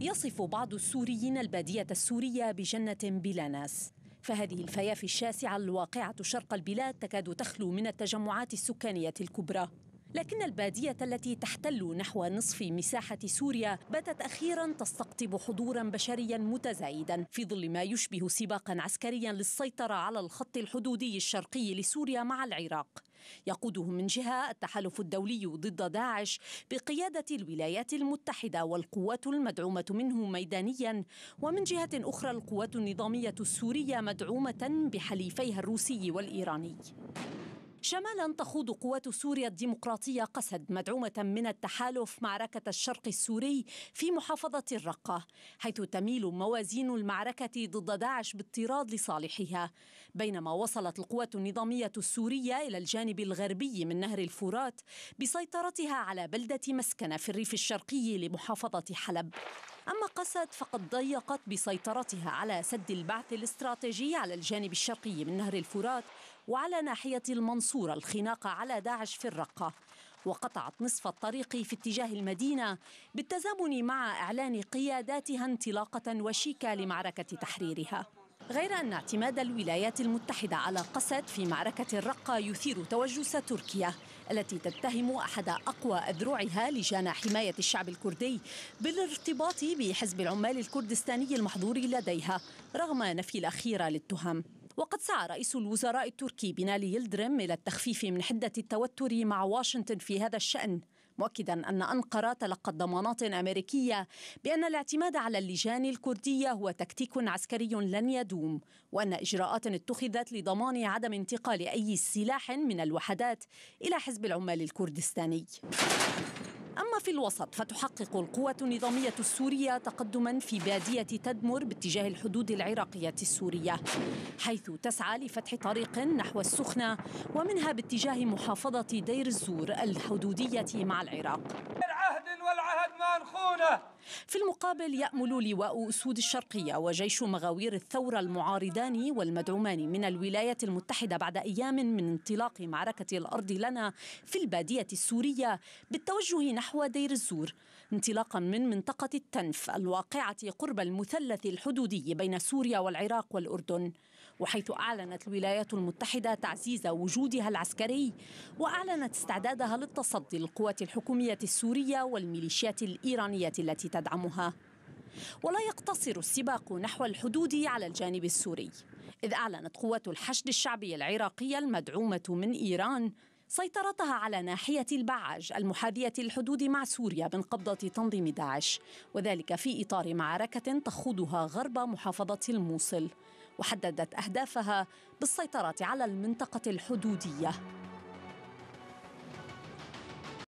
يصف بعض السوريين البادية السورية بجنة بلا ناس. فهذه الفيافي الشاسعة الواقعة شرق البلاد تكاد تخلو من التجمعات السكانية الكبرى. لكن البادية التي تحتل نحو نصف مساحة سوريا باتت أخيرا تستقطب حضورا بشريا متزايدا في ظل ما يشبه سباقا عسكريا للسيطرة على الخط الحدودي الشرقي لسوريا مع العراق. يقوده من جهة التحالف الدولي ضد داعش بقيادة الولايات المتحدة والقوات المدعومة منه ميدانيا ومن جهة أخرى القوات النظامية السورية مدعومة بحليفيها الروسي والإيراني. شمالا تخوض قوات سوريا الديمقراطية قسد مدعومة من التحالف معركة الشرق السوري في محافظة الرقة حيث تميل موازين المعركة ضد داعش باضطراد لصالحها. بينما وصلت القوات النظامية السورية إلى الجانب الغربي من نهر الفرات بسيطرتها على بلدة مسكنة في الريف الشرقي لمحافظة حلب. أما قسد فقد ضيقت بسيطرتها على سد البعث الاستراتيجي على الجانب الشرقي من نهر الفرات وعلى ناحية المنصورة الخناقة على داعش في الرقة. وقطعت نصف الطريق في اتجاه المدينة بالتزامن مع إعلان قياداتها انطلاقة وشيكة لمعركة تحريرها. غير أن اعتماد الولايات المتحدة على قسد في معركة الرقة يثير توجس تركيا التي تتهم أحد أقوى أذرعها لجان حماية الشعب الكردي بالارتباط بحزب العمال الكردستاني المحظور لديها رغم نفي الأخيرة للتهم. وقد سعى رئيس الوزراء التركي بنالي يلدرم إلى التخفيف من حدة التوتر مع واشنطن في هذا الشأن. مؤكدا أن أنقرة تلقت ضمانات أمريكية بأن الاعتماد على اللجان الكردية هو تكتيك عسكري لن يدوم وأن إجراءات اتخذت لضمان عدم انتقال أي سلاح من الوحدات إلى حزب العمال الكردستاني. أما في الوسط فتحقق القوات النظامية السورية تقدما في بادية تدمر باتجاه الحدود العراقية السورية حيث تسعى لفتح طريق نحو السخنة ومنها باتجاه محافظة دير الزور الحدودية مع العراق. العهد والعهد ما نخونه في المقابل يأمل لواء أسود الشرقية وجيش مغاوير الثورة المعارضان والمدعومان من الولايات المتحدة بعد أيام من انطلاق معركة الأرض لنا في البادية السورية بالتوجه نحو دير الزور انطلاقا من منطقة التنف الواقعة قرب المثلث الحدودي بين سوريا والعراق والأردن وحيث أعلنت الولايات المتحدة تعزيز وجودها العسكري وأعلنت استعدادها للتصدي للقوات الحكومية السورية والميليشيات الإيرانية التي تدعمها. ولا يقتصر السباق نحو الحدود على الجانب السوري. إذ أعلنت قوات الحشد الشعبي العراقية المدعومة من إيران سيطرتها على ناحية البعاج المحاذية للحدود مع سوريا من قبضة تنظيم داعش وذلك في إطار معركة تخوضها غرب محافظة الموصل وحددت أهدافها بالسيطرة على المنطقة الحدودية.